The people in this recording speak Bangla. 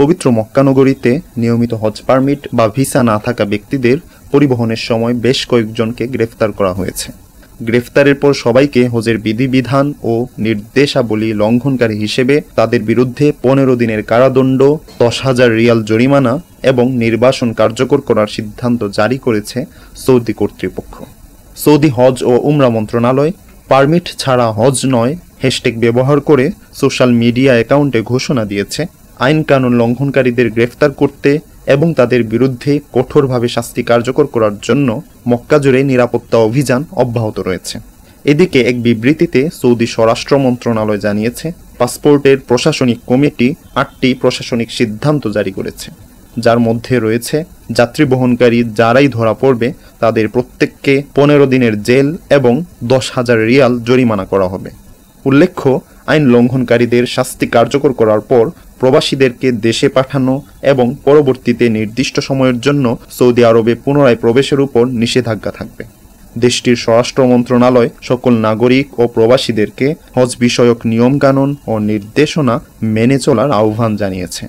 পবিত্র মক্কানগরীতে নিয়মিত হজ পারমিট বা ভিসা না থাকা ব্যক্তিদের পরিবহনের সময় বেশ কয়েকজনকে গ্রেফতার করা হয়েছে। গ্রেফতারের পর সবাইকে হজের বিধিবিধান ও নির্দেশাবলী লঙ্ঘনকারী হিসেবে তাদের বিরুদ্ধে পনেরো দিনের কারাদণ্ড, দশ হাজার রিয়াল জরিমানা এবং নির্বাসন কার্যকর করার সিদ্ধান্ত জারি করেছে সৌদি কর্তৃপক্ষ। সৌদি হজ ও উমরা মন্ত্রণালয় পারমিট ছাড়া হজ নয়, হ্যাশট্যাগ ব্যবহার করে সোশ্যাল মিডিয়া অ্যাকাউন্টে ঘোষণা দিয়েছে। আইন কানুন লঙ্ঘনকারীদের গ্রেফতার করতে এবং তাদের বিরুদ্ধে কঠোরভাবে শাস্তি কার্যকর করার জন্য মক্কা জুড়ে নিরাপত্তা অভিযান অব্যাহত রয়েছে। এদিকে এক বিবৃতিতে সৌদি স্বরাষ্ট্র মন্ত্রণালয় জানিয়েছে, পাসপোর্টের প্রশাসনিক কমিটি আটটি প্রশাসনিক সিদ্ধান্ত জারি করেছে। যার মধ্যে রয়েছে, যাত্রী বহনকারী যারাই ধরা পড়বে, তাদের প্রত্যেককে পনেরো দিনের জেল এবং দশ হাজার রিয়াল জরিমানা করা হবে। উল্লেখ্য, আইন লঙ্ঘনকারীদের শাস্তি কার্যকর করার পর প্রবাসীদেরকে দেশে পাঠানো এবং পরবর্তীতে নির্দিষ্ট সময়ের জন্য সৌদি আরবে পুনরায় প্রবেশের উপর নিষেধাজ্ঞা থাকবে। দেশটির স্বরাষ্ট্র মন্ত্রণালয় সকল নাগরিক ও প্রবাসীদেরকে হজ বিষয়ক নিয়মকানুন ও নির্দেশনা মেনে চলার আহ্বান জানিয়েছে।